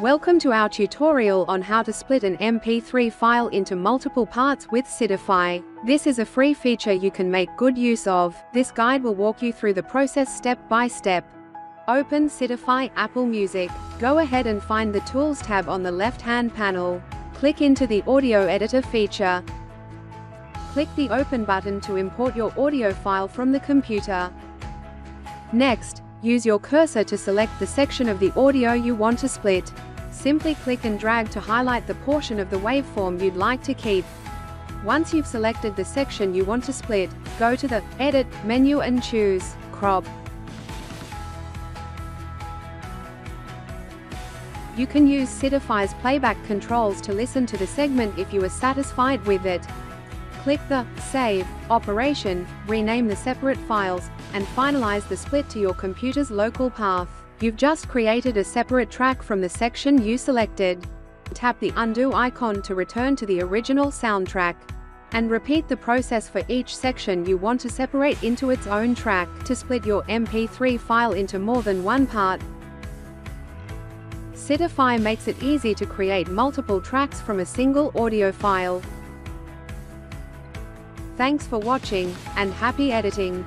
Welcome to our tutorial on how to split an MP3 file into multiple parts with Sidify. This is a free feature you can make good use of. This guide will walk you through the process step by step. Open Sidify Apple Music. Go ahead and find the Tools tab on the left-hand panel. Click into the Audio Editor feature. Click the Open button to import your audio file from the computer. Next, use your cursor to select the section of the audio you want to split. Simply click and drag to highlight the portion of the waveform you'd like to keep. Once you've selected the section you want to split, go to the Edit menu and choose Crop. You can use Sidify's playback controls to listen to the segment if you are satisfied with it. Click the Save operation, rename the separate files, and finalize the split to your computer's local path. You've just created a separate track from the section you selected. Tap the Undo icon to return to the original soundtrack. And repeat the process for each section you want to separate into its own track. To split your MP3 file into more than one part, Sidify makes it easy to create multiple tracks from a single audio file. Thanks for watching, and happy editing!